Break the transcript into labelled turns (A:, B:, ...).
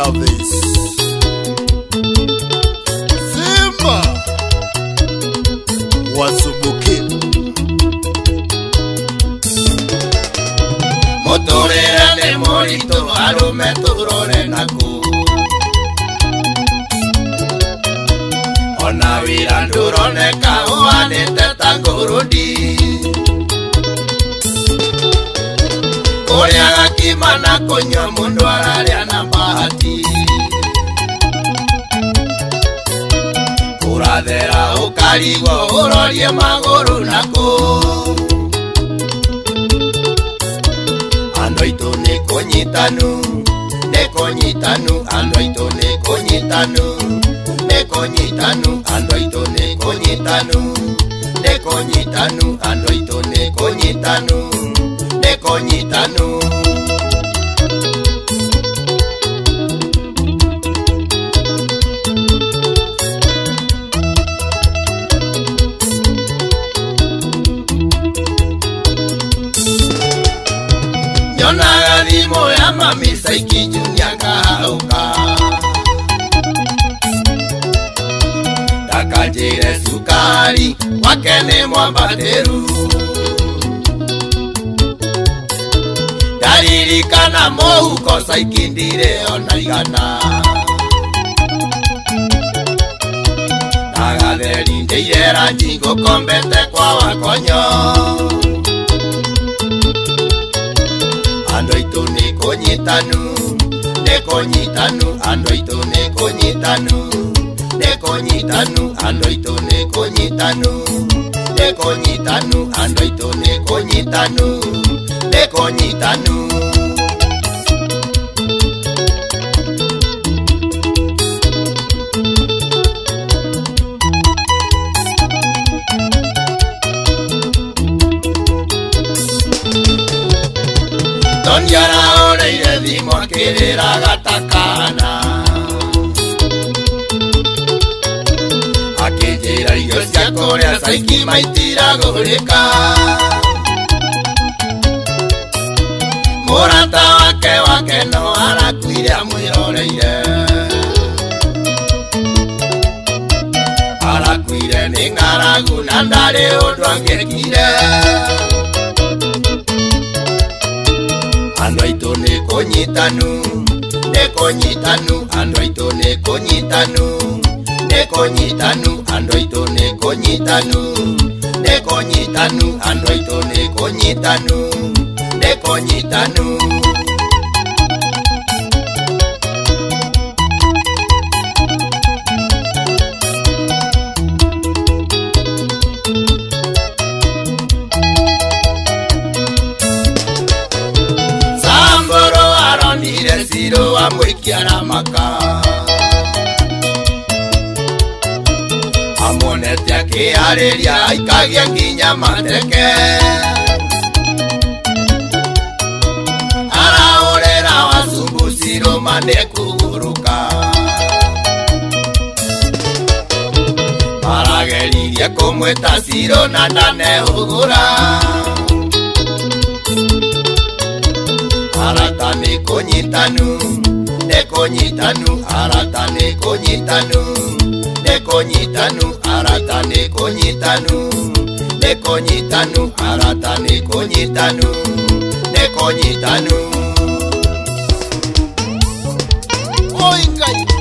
A: love this. Simba was a bookie. Motorera de morito, alumeto drone naku. Ona vira durone kawane teta gurudi. Korea kima na konyo mundu arariana. mati kũrathera ũkarigwo ũrorie magũrũ naku andũ aitũ nĩ kũnyitanu nĩ kũnyitanu andũ aitũ nĩ kũnyitanu nĩ kũnyitanu andũ aitũ nĩ kũnyitanu nĩ kũnyitanu andũ aitũ nĩ kũnyitanu nĩ kũnyitanu kuhambisa ikiti yakahauka ndakatire sukari wake nemwambateru ndaririkana mouko saikindireonaigana ndagatheri ndeirera ndingukombete kwa wakonyo nekonyitanu nekonyitanu andoito nekonyitanu nekonyitanu andoito nekonyitanu nekonyitanu andoito nekonyitanu nekonyitanu Don yara ore gere rakatakana akejera yosiakorea saiki maitira goreka murata wake wake no arakuira mwiroreire arakuire ni ng'araguna ndari undu angekire tanu nekonyi tanu andoito nekonyi tanu nekonyi tanu andoito nekonyi tanu nekonyi tanu andoito nekonyi tanu nekonyi tanu ne
B: siro amwikiala
A: maka amonete akiarilia aikagia nginya mateke araulila wasumbu siro mane kuguruka maragelilia kumweta siro na ndane ugura tanu, tanu, tanu. tanu, konyitanu nekonyitanu aratane konyitanu nekonyitanu aratane konyitanu tanu. aratane konyitanu nekonyitanu. oingai.